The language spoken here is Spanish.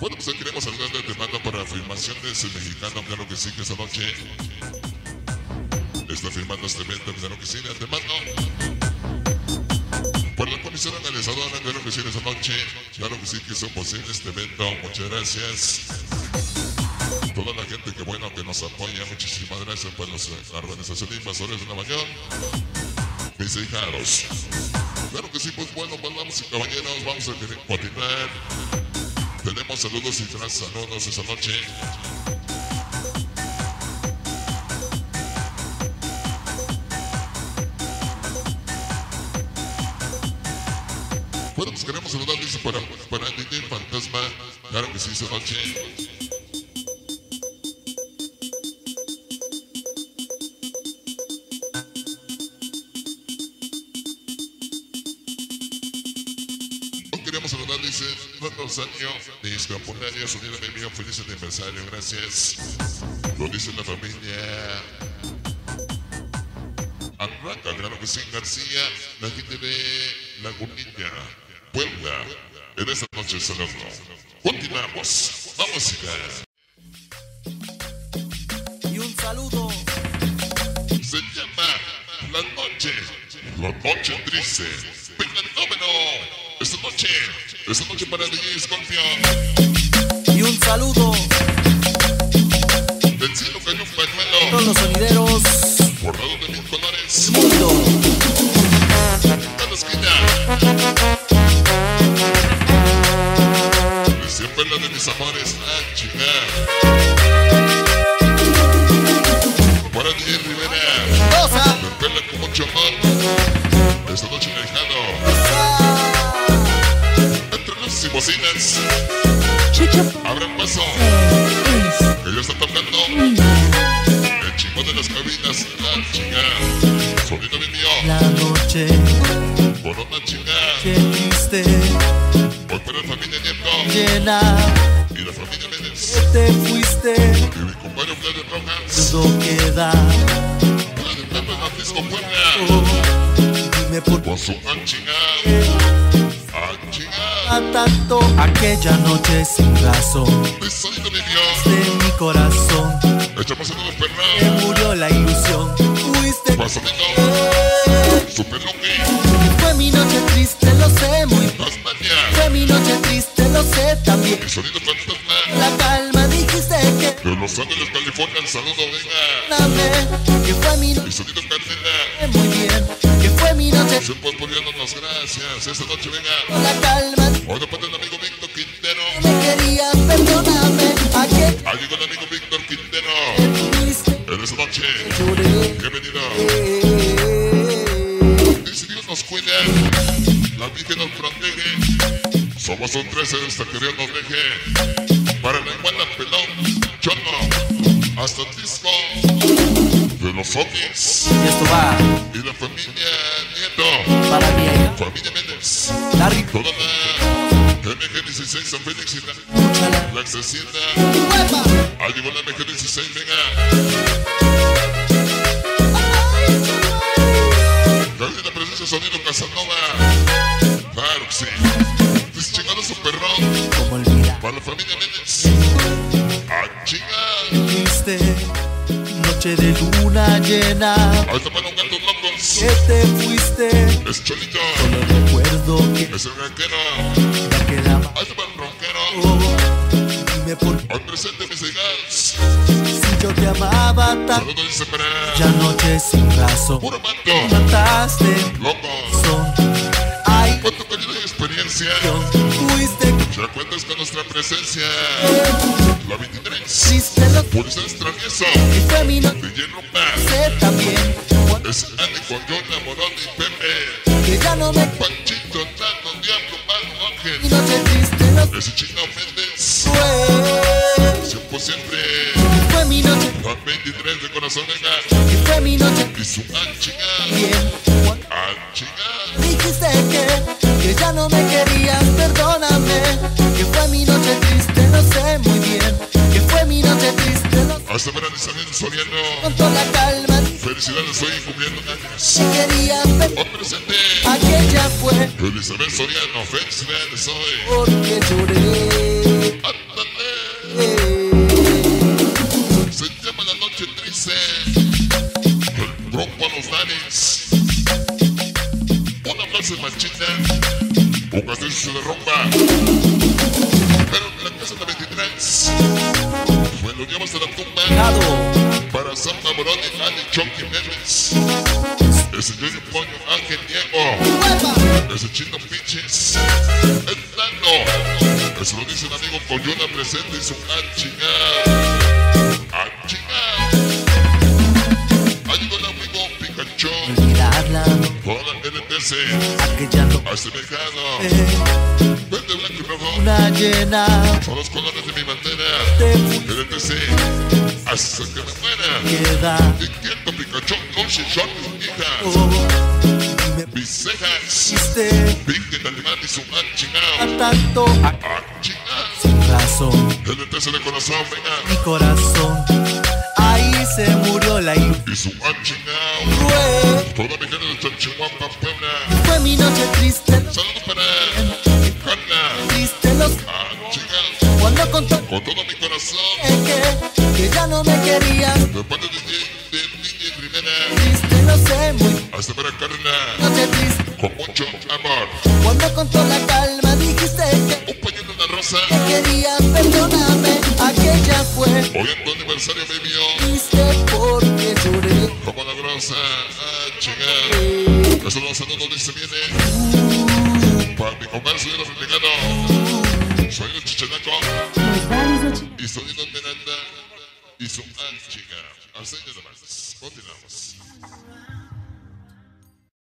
Bueno, pues hoy queremos hablar de demanda para afirmaciones el mexicano, claro que sí, que esta noche está firmando este evento, claro que sí, de antemano. Por la comisión organizadora, claro que sí, esta noche, claro que sí, que hizo posible este evento, muchas gracias. Toda la gente que bueno que nos apoya, muchísimas gracias por la organización de invasores de Nueva York. Mis hijados. Claro que sí, pues bueno, pues vamos y caballeros, vamos a continuar. Tenemos saludos y tras saludos esa noche. Bueno, pues queremos saludarles para, para DJ Fantasma. Claro que sí, esa noche. Rosario de Escapularia, sonido de mío, feliz aniversario, gracias. Lo dice la familia. Arranca, claro que sí, García, la gente de Lagunilla, Puebla, en esta noche saludo. Continuamos, vamos a Y un saludo Se llama La Noche, La Noche Triste. Esta noche, esta noche para DJ Scorpion. y un saludo Del cielo cayó un pañuelo, los sonideros bordado de mil colores. mundo. A la esquina. Y Siempre la de mis amores, ah, chingar. Que ya está tocando. El chingón de las cabinas, ah, chingar. Sonido mío, la noche con una chingada. que triste Hoy para la familia Nieto llena y la familia que Méndez. te fuiste Y mi compadre Vlad Rojas. no queda Vlad de Pepe Francisco Puebla. dime por Con su anchingá. A tanto aquella noche sin razón Mi sonido de Dios. de mi corazón Echamos en los murió la ilusión fuiste Pasonito. Su peluque. fue mi noche triste lo sé muy Tasmania. fue mi noche triste lo sé también la calma dijiste que De Los Ángeles, California. El saludo, venga. amé que fue mi noche muy bien que fue mi noche Siempre poniéndonos gracias. Esta noche, venga. la calma la Virgen nos protege. Somos un 13 hasta que Dios nos deje. Para la iguana pelón, chono, hasta el disco de los y esto va y la familia Nieto, para mí allá familia Méndez, la rica toda la MG16 San Félix y la, la accesible. Ahí llegó la MG16, venga. Triste noche de luna llena que te fuiste Es Cholito. solo recuerdo que Es el ranquero. ya que la dime por qué presente mis hijas. si yo te amaba tanto ya noche sin razón Puro manto. mataste Locos. son ay ¿Cuánto calidad y experiencia? fuiste Cuentas con nuestra presencia. La 23. triste lo Pulsar travieso. que fue mi noche DJ Ropa. sé también Es Andy con Jonah, Morón y Pepe. que ya no me Panchito, Tato, Diablo, mi Ángel. triste no Ese chino Méndez. fue Siempre, siempre. fue mi noche La 23 de corazón, venga. que fue mi noche Y su anchiga. bien Anchiga. Dijiste que, que ya no me querías, perdóname. Hasta para Isabel Soriano. Con toda calma, Felicidades, estoy cumpliendo años. te quería, Hoy presente. Elizabeth Soriano, Fex Real soy. porque lloré. Ándale. Se llama la noche triste. El bronco a los danes. Una frase machita. Un castillo se derrumba. Pero en la casa de 23. Bueno, llevas a la tumba. Para Santa Moroni, Ani, Chucky Neves. Ese Junior Poño, Ángel Diego. Ese chino pinches. El plano. Eso lo dice un amigo Coyona presente y su achingado. La NTC. aquella no Asemejado. fue Verde, blanco y rojo. una llena Son los colores de mi bandera. de NTC. Hasta que me muera. piedad. Inquieto Pikachu. Noche, short, hija. Oh, y me Mis cejas. Big de animal y su a achingado. tanto Achingado. sin razón. NTC de corazón, venga. Mi corazón, se murió la y su influe. Toda mi gente de Chanchihuampa, Puebla. Fue mi noche triste, Saludos para Carla. triste los Achingao. cuando contó Con todo mi corazón. que, que ya no me querías. De parte de DJ de Rivera. Triste, lo sé, muy Hasta para Carla. noche triste. Con mucho amor. Cuando contó la calma dijiste que Un pañuelo, una rosa. querías perdóname. Aquella fue Hoy en tu aniversario vio. triste. La grosa. Achingao. Eso no saludos dice viene. Para mi comercio renegados.